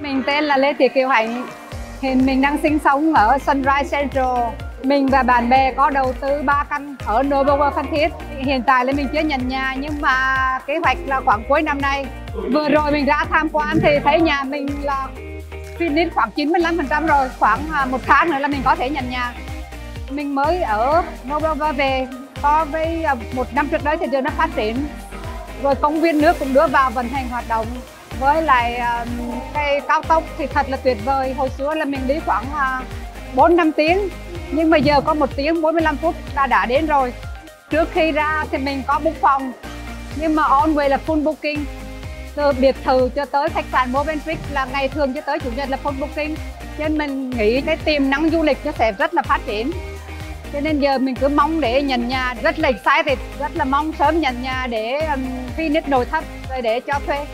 Mình tên là Lê Thị Kiều Hạnh. Hiện mình đang sinh sống ở Sunrise Central. Mình và bạn bè có đầu tư 3 căn ở Noble Phan Thiết. Hiện tại là mình chưa nhận nhà, nhưng mà kế hoạch là khoảng cuối năm nay. Vừa rồi mình ra tham quan thì thấy nhà mình là finish khoảng 95% rồi. Khoảng à, một tháng nữa là mình có thể nhận nhà. Mình mới ở Noble về có với à, một năm trước đấy thì giờ nó phát triển. Rồi công viên nước cũng đưa vào vận hành hoạt động. Với lại cái cao tốc thì thật là tuyệt vời. Hồi xưa là mình đi khoảng à, 4 5 tiếng, nhưng mà giờ có một tiếng 45 phút ta đã đến rồi. Trước khi ra thì mình có book phòng, nhưng mà on way là full booking. Từ biệt thự cho tới khách sạn Movenpick là ngày thường cho tới chủ nhật là full booking. Cho nên mình nghĩ cái tiềm năng du lịch nó sẽ rất là phát triển cho nên giờ mình cứ mong để nhận nhà rất là excited rất là mong sớm nhận nhà để um, finish nội thất rồi để cho thuê.